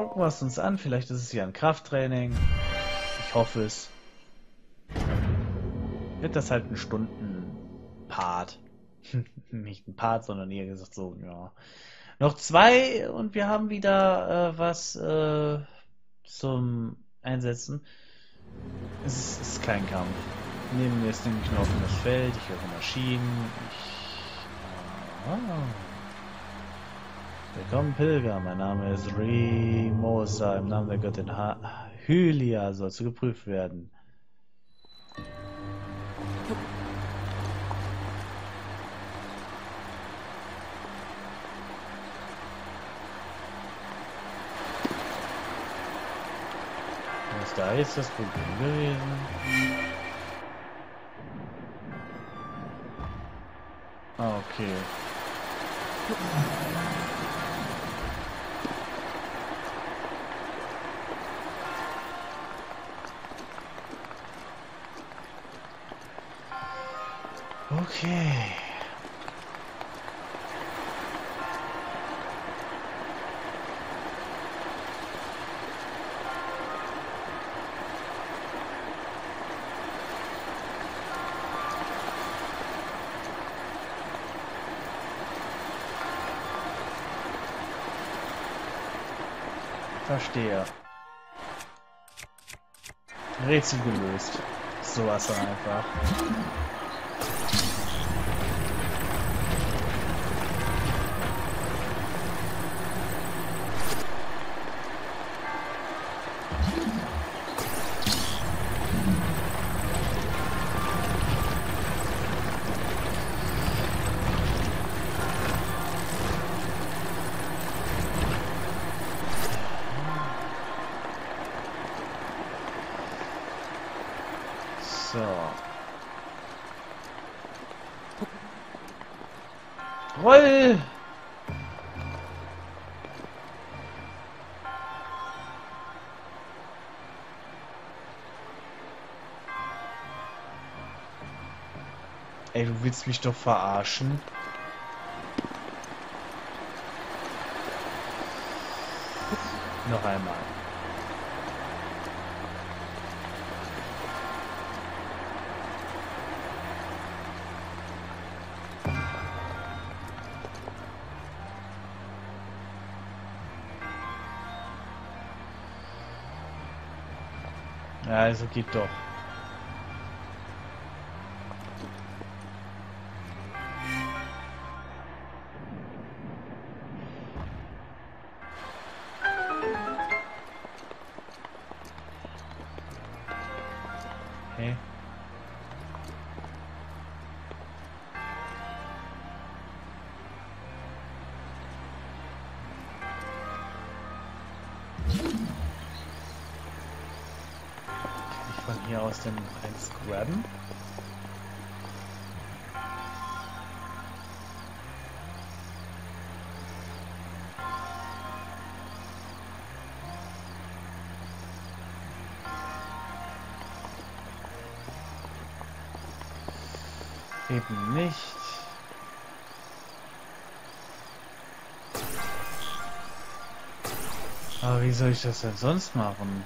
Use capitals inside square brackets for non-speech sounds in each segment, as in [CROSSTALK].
gucken wir es uns an. Vielleicht ist es ja ein Krafttraining. Ich hoffe es. Wird das halt ein Stunden-Part. [LAUGHS] Nicht ein Part, sondern eher gesagt so, ja. Noch zwei und wir haben wieder äh, was äh, zum Einsetzen. Es ist, ist kein Kampf. Neben mir ist nämlich ein offenes Feld, ich höre Maschinen. Ich, ah. Willkommen Pilger, mein Name ist Rimosa, im Namen der Göttin ha Hylia sollst du geprüft werden. Was da ist das Problem gewesen? Okay. Okay. Verstehe. Rätsel gelöst. Sowas dann einfach. Ey, du willst mich doch verarschen. Noch einmal. Also geht doch. Eben nicht. Aber wie soll ich das denn sonst machen?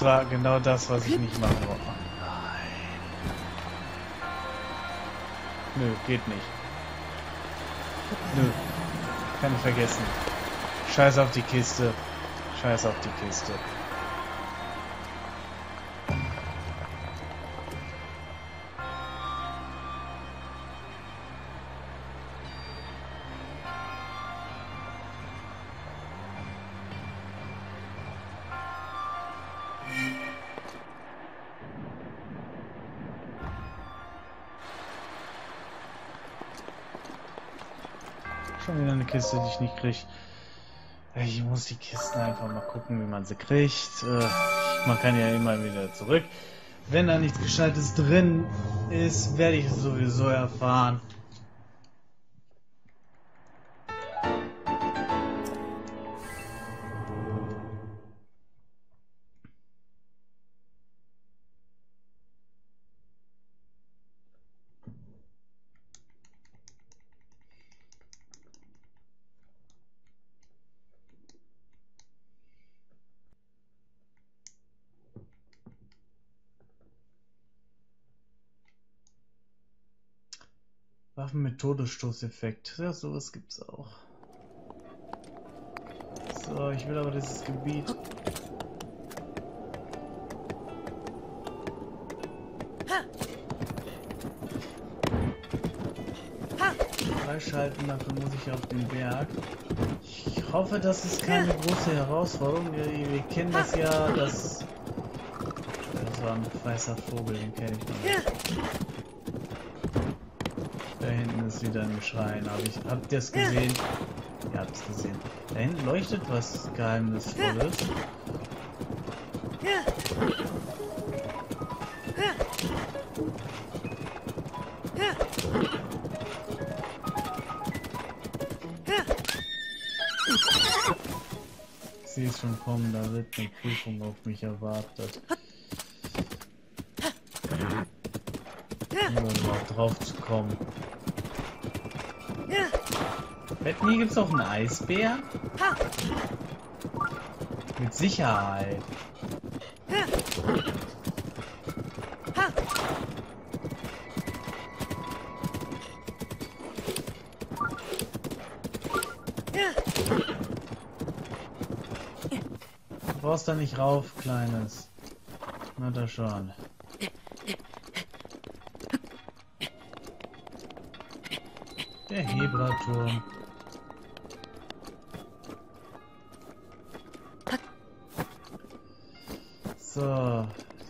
Das war genau das, was ich nicht machen wollte. Oh nein. Nö, geht nicht. Nö. Kann ich vergessen. Scheiß auf die Kiste. Scheiß auf die Kiste. Schon wieder eine Kiste, die ich nicht krieg. Ich muss die Kisten einfach mal gucken, wie man sie kriegt. Äh, man kann ja immer wieder zurück. Wenn da nichts Gescheites drin ist, werde ich es sowieso erfahren. Waffen mit Todesstoßeffekt. Ja, sowas gibt's auch. So, ich will aber dieses Gebiet. Freischalten, dafür muss ich auf den Berg. Ich hoffe, das ist keine große Herausforderung. Wir, wir kennen das ja, das. Das war ein weißer Vogel, den kenne ich noch. Hinten ist wieder ein Schrein. Hab ich, habt ihr es gesehen? Ihr habt es gesehen. Da hinten leuchtet was Geheimnisvolles. Ich sehe es schon kommen, da wird eine Prüfung auf mich erwartet. Um mal drauf zu kommen. Wetten, hier gibt es auch einen Eisbär? Mit Sicherheit. Du brauchst da nicht rauf, Kleines. Na da schon. Der Hebraturm.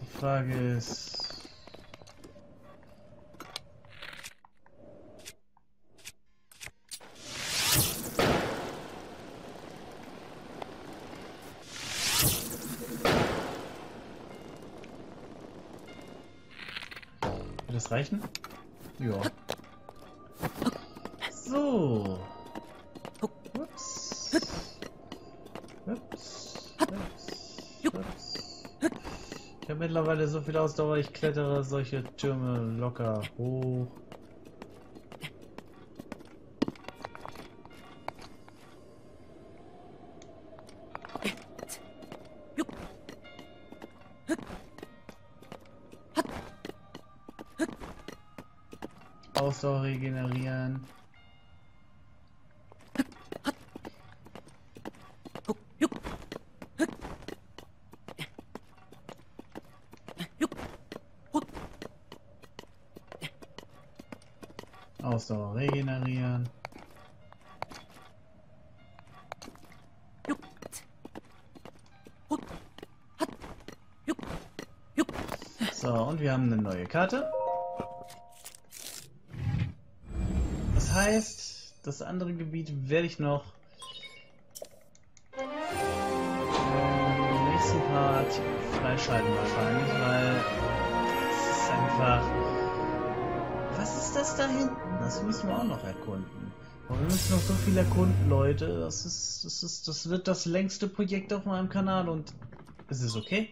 Die Frage ist... Wird das reichen? Ja. Mittlerweile so viel Ausdauer, ich klettere solche Türme locker hoch. Ausdauer regenerieren. So, und wir haben eine neue Karte. Das heißt, das andere Gebiet werde ich noch im nächsten Part freischalten wahrscheinlich, weil es ist einfach... Ist da hinten? Das müssen wir auch noch erkunden. Aber wir müssen noch so viel erkunden, Leute. Das ist, das ist, das wird das längste Projekt auf meinem Kanal und es ist okay.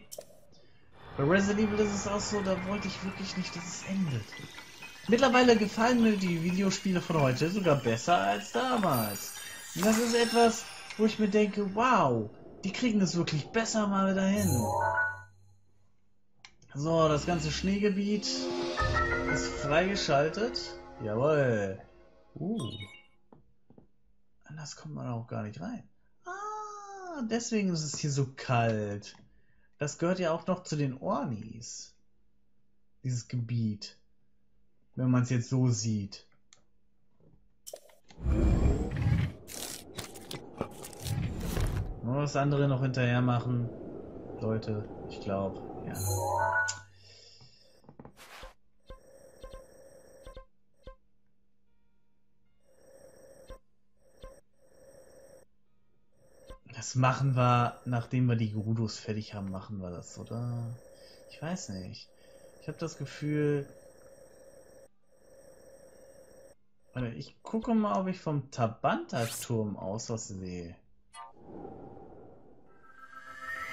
Bei Resident Evil ist es auch so, da wollte ich wirklich nicht, dass es endet. Mittlerweile gefallen mir die Videospiele von heute sogar besser als damals. Und das ist etwas, wo ich mir denke, wow, die kriegen es wirklich besser mal wieder hin. So, das ganze Schneegebiet ist freigeschaltet. Jawohl. Uh. Anders kommt man auch gar nicht rein. Ah, deswegen ist es hier so kalt. Das gehört ja auch noch zu den Ornis. Dieses Gebiet. Wenn man es jetzt so sieht. Nur das andere noch hinterher machen. Leute, ich glaube, ja. Das machen wir, nachdem wir die Gerudos fertig haben, machen wir das, oder? Ich weiß nicht. Ich habe das Gefühl... Warte, ich gucke mal, ob ich vom Tabanta-Turm aus was sehe.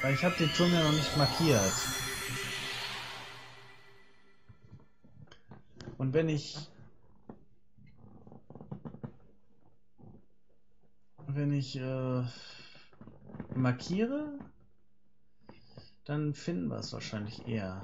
Weil ich habe den Turm ja noch nicht markiert. Und wenn ich... Wenn ich äh, markiere, dann finden wir es wahrscheinlich eher.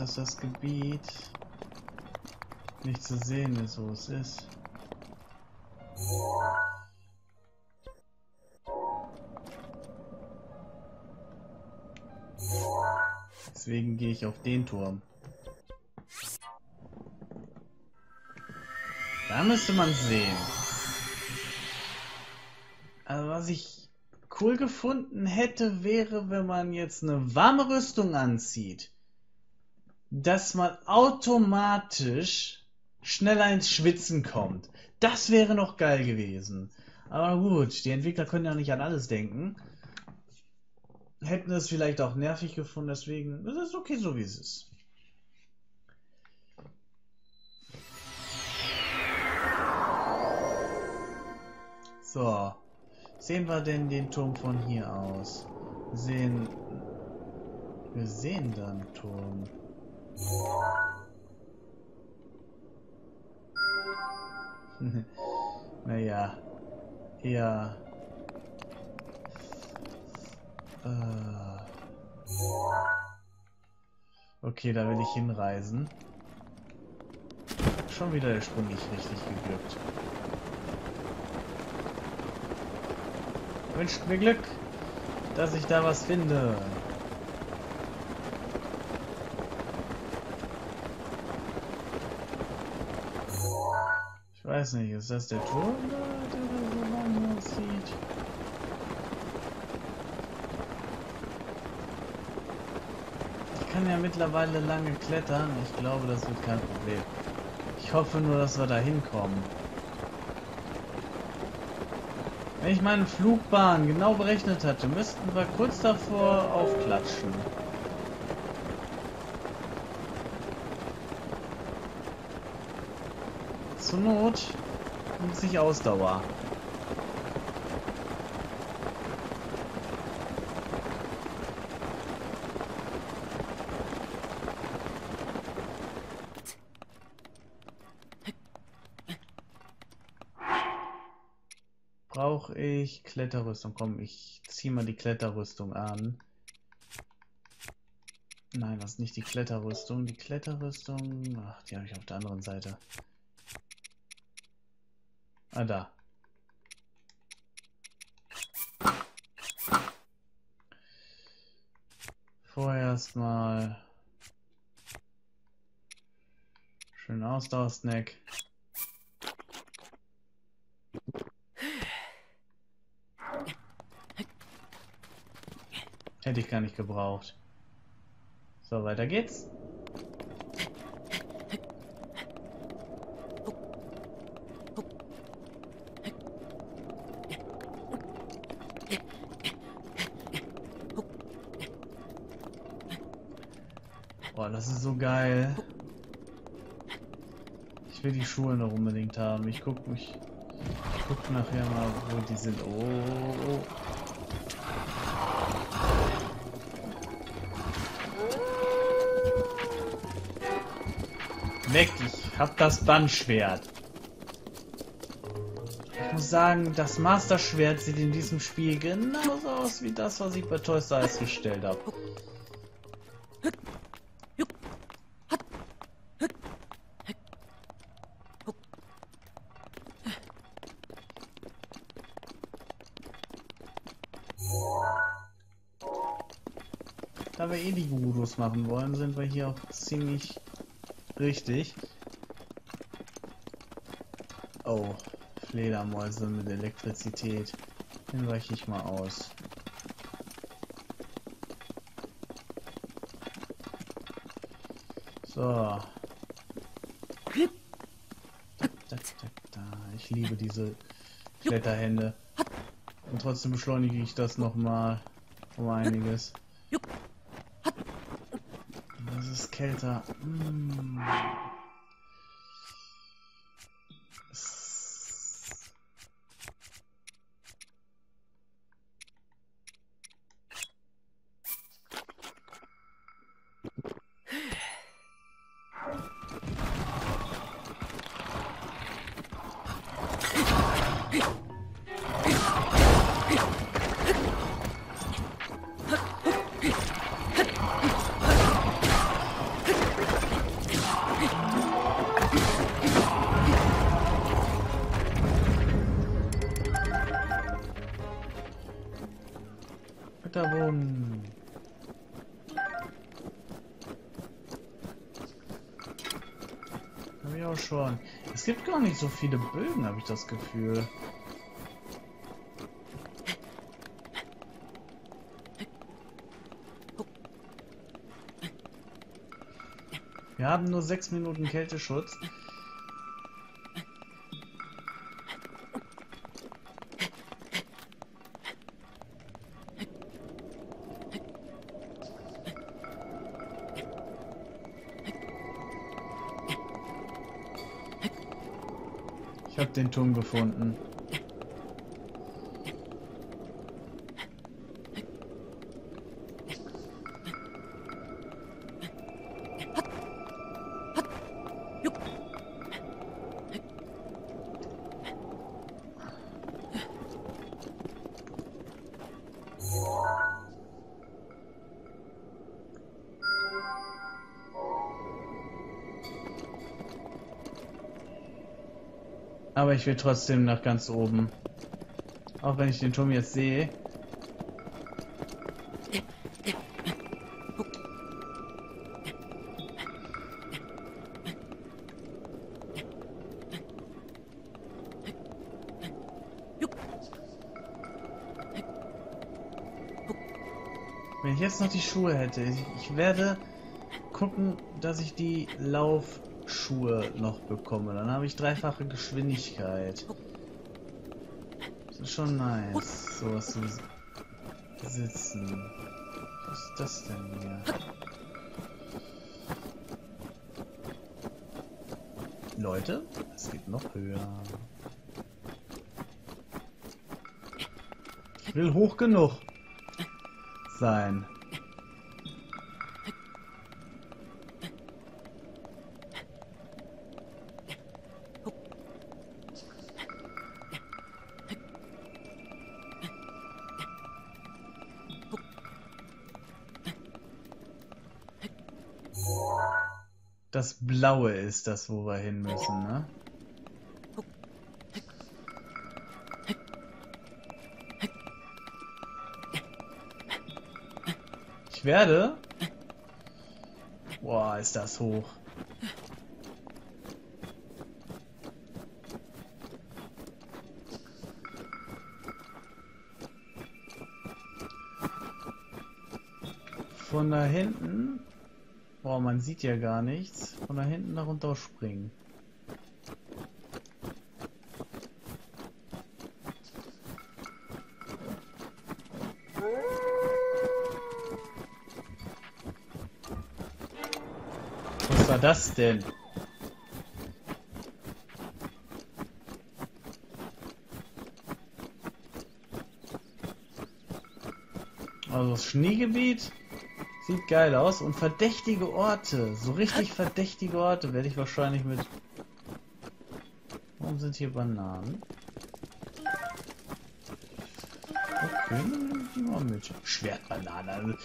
Dass das Gebiet nicht zu sehen ist, wo es ist. Deswegen gehe ich auf den Turm. Da müsste man sehen. Also was ich cool gefunden hätte, wäre, wenn man jetzt eine warme Rüstung anzieht dass man automatisch schneller ins Schwitzen kommt. Das wäre noch geil gewesen. Aber gut, die Entwickler können ja nicht an alles denken. Hätten es vielleicht auch nervig gefunden, deswegen ist es okay, so wie es ist. So, sehen wir denn den Turm von hier aus? Sehen. Wir sehen da einen Turm. [LAUGHS] naja, eher. Äh, okay, da will ich hinreisen. Schon wieder der Sprung nicht richtig geglückt. Wünscht mir Glück, dass ich da was finde. Weiß nicht, ist das der Turm, der so lang aussieht? Ich kann ja mittlerweile lange klettern. Ich glaube, das wird kein Problem. Ich hoffe nur, dass wir da hinkommen. Wenn ich meine Flugbahn genau berechnet hatte, müssten wir kurz davor aufklatschen. Zur Not nutze ich Ausdauer. Brauche ich Kletterrüstung? Komm, ich ziehe mal die Kletterrüstung an. Nein, das ist nicht die Kletterrüstung. Die Kletterrüstung... Ach, die habe ich auf der anderen Seite. Ah, da. Vorerst mal schön Ausdauer-Snack. Hätte ich gar nicht gebraucht. So, weiter geht's. das ist so geil. Ich will die Schuhe noch unbedingt haben. Ich guck mich. Ich guck nachher mal, wo die sind. Oh. Weg, ich hab das Bandschwert. Ich muss sagen, das Master Schwert sieht in diesem Spiel genauso aus wie das, was ich bei Toy Story gestellt habe. Gurus machen wollen, sind wir hier auch ziemlich richtig. Oh, Fledermäuse mit Elektrizität. Den weiche ich mal aus. So. Ich liebe diese Kletterhände. Und trotzdem beschleunige ich das nochmal um einiges. Das ist kälter. Mm. Es gibt gar nicht so viele Bögen, habe ich das Gefühl. Wir haben nur sechs Minuten Kälteschutz. Den Turm gefunden. Ich will trotzdem nach ganz oben. Auch wenn ich den Turm jetzt sehe. Wenn ich jetzt noch die Schuhe hätte, ich, werde gucken, dass ich die Lauf Schuhe noch bekomme. Dann habe ich dreifache Geschwindigkeit. Das ist schon nice, sowas zu besitzen. Was ist das denn hier? Leute, es geht noch höher. Ich will hoch genug sein. Das Blaue ist das, wo wir hin müssen, ne? Ich werde... Boah, ist das hoch. Von da hinten Boah, man sieht ja gar nichts. Von da hinten nach runter springen. Was war das denn? Also das Schneegebiet Sieht geil aus. Und verdächtige Orte. So richtig verdächtige Orte werde ich wahrscheinlich mit... Warum sind hier Bananen? Okay, die mal mit. Schwertbanane.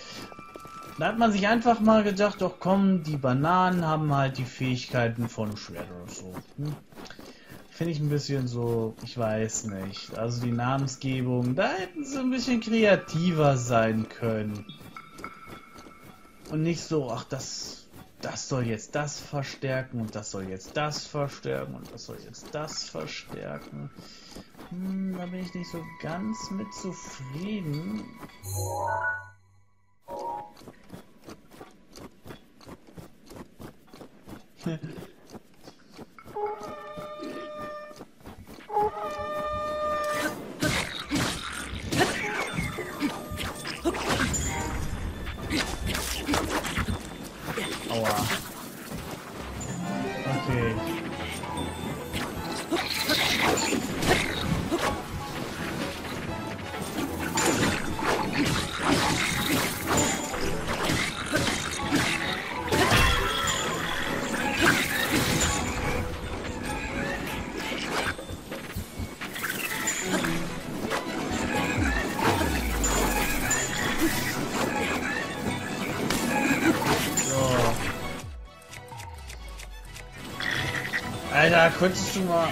Da hat man sich einfach mal gedacht, doch komm, die Bananen haben halt die Fähigkeiten von Schwert oder so. Hm? Finde ich ein bisschen so, ich weiß nicht. Also die Namensgebung, da hätten sie ein bisschen kreativer sein können. Und nicht so, ach, das, das soll jetzt das verstärken und das soll jetzt das verstärken und das soll jetzt das verstärken. Hm, da bin ich nicht so ganz mit zufrieden. Alter, könntest du mal...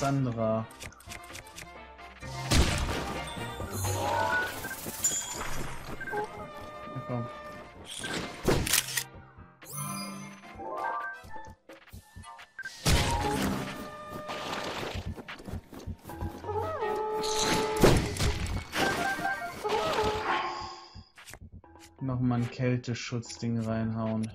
anderer. Ja, komm. Nochmal ein Kälteschutzding reinhauen.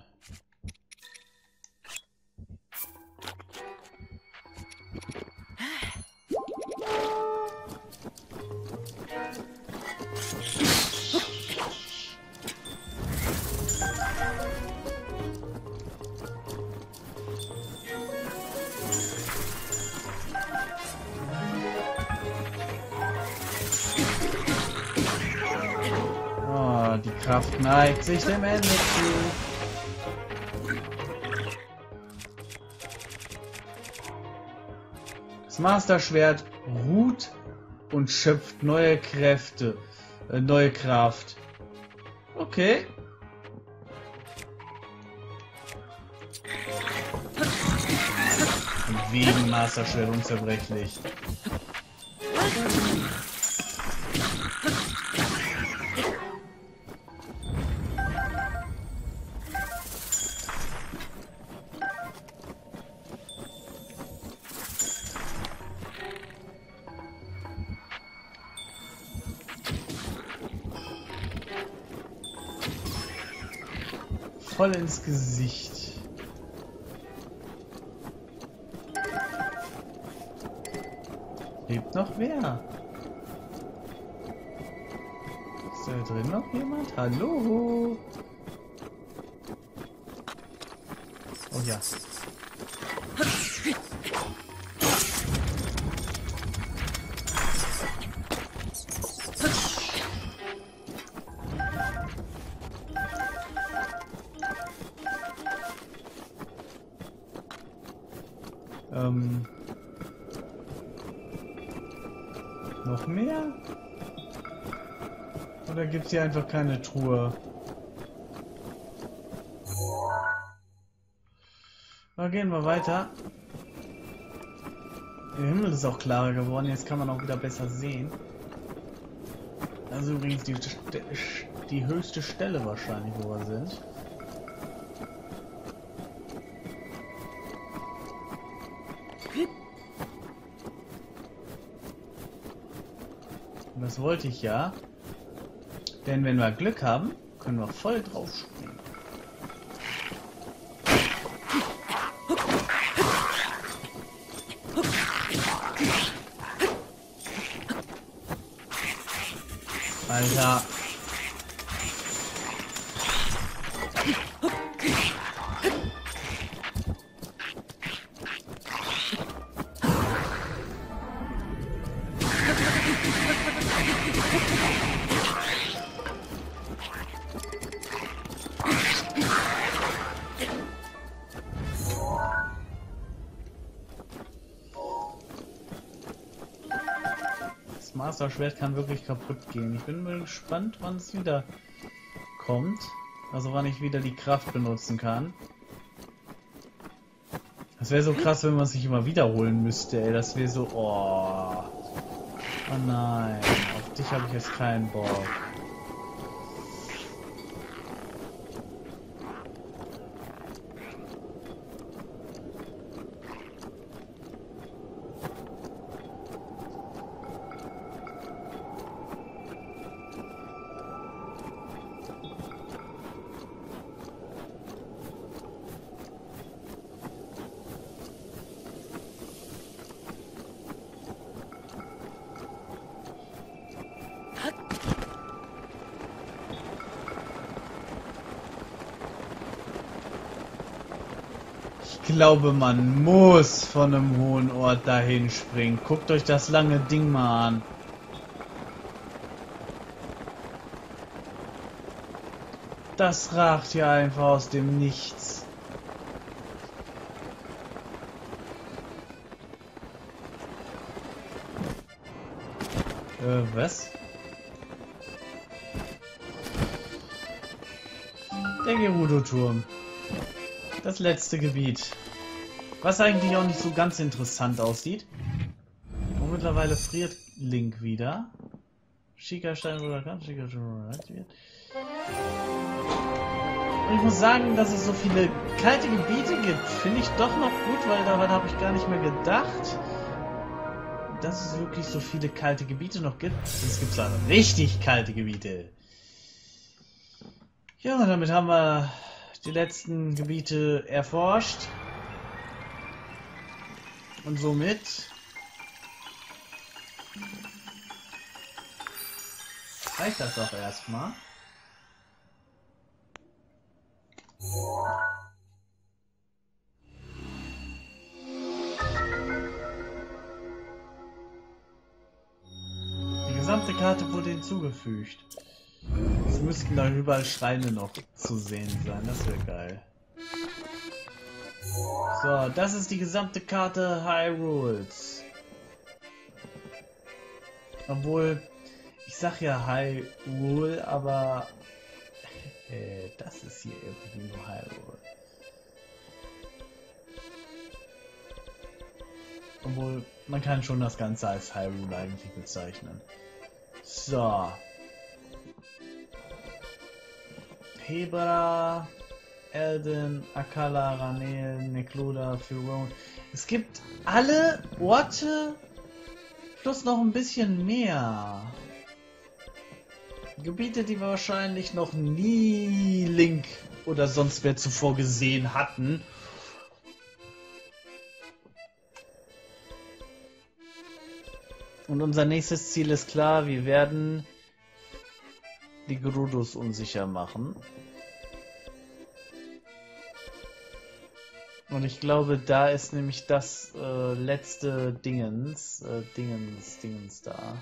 Dem Ende zu. Das Master-Schwert ruht und schöpft neue Kräfte, äh, neue Kraft. Okay. Wegen Master-Schwert unzerbrechlich. Gesicht. Lebt noch wer? Ist da drin noch jemand? Hallo? Oh ja. [LAUGHS] gibt es hier einfach keine Truhe? Na, gehen wir weiter. Der Himmel ist auch klarer geworden, jetzt kann man auch wieder besser sehen. Also übrigens die, die höchste Stelle wahrscheinlich, wo wir sind. Das wollte ich ja. Denn wenn wir Glück haben, können wir voll drauf springen. Alter. Master Schwert kann wirklich kaputt gehen. Ich bin mal gespannt, wann es wieder kommt. Also wann ich wieder die Kraft benutzen kann. Das wäre so krass, wenn man sich immer wiederholen müsste, ey. Das wäre so... Oh. oh nein. Auf dich habe ich jetzt keinen Bock. Glaube, man muss von einem hohen Ort dahin springen. Guckt euch das lange Ding mal an. Das ragt ja einfach aus dem Nichts. Äh, was? Der Gerudo-Turm. Das letzte Gebiet. Was eigentlich auch nicht so ganz interessant aussieht. Und mittlerweile friert Link wieder. Schickerstein oder ganz Schickerstein aktiviert. Und ich muss sagen, dass es so viele kalte Gebiete gibt, finde ich doch noch gut, weil daran habe ich gar nicht mehr gedacht, dass es wirklich so viele kalte Gebiete noch gibt. Es gibt also richtig kalte Gebiete. Ja, damit haben wir die letzten Gebiete erforscht. Und somit reicht das auch erstmal. Die gesamte Karte wurde hinzugefügt. Es müssten da überall Schreine noch zu sehen sein, das wäre geil. So, das ist die gesamte Karte Hyrules. Obwohl, ich sag ja Hyrule, aber [LAUGHS] äh, das ist hier irgendwie nur Hyrule. Obwohl, man kann schon das Ganze als Hyrule eigentlich bezeichnen. So. Hebra. Elden, Akala, Ranel, Nekluda, Firon. Es gibt alle Orte plus noch ein bisschen mehr. Gebiete, die wir wahrscheinlich noch nie Link oder sonst wer zuvor gesehen hatten. Und unser nächstes Ziel ist klar, wir werden die Grudus unsicher machen. Und ich glaube, da ist nämlich das äh, letzte Dingens, äh, Dingens, Dingens da.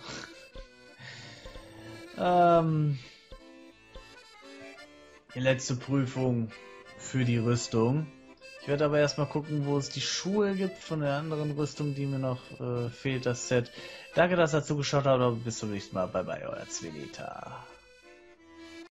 [LAUGHS] ähm, die letzte Prüfung für die Rüstung. Ich werde aber erstmal gucken, wo es die Schuhe gibt von der anderen Rüstung, die mir noch äh, fehlt, das Set. Danke, dass ihr zugeschaut habt und bis zum nächsten Mal. Bye bye, euer Zwilita.